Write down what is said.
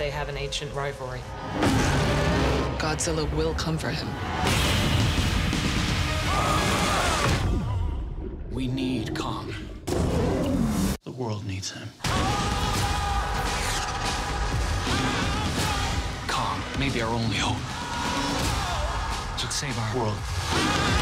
they have an ancient rivalry. Godzilla will come for him. We need Kong. The world needs him. Kong may be our only hope to save our world.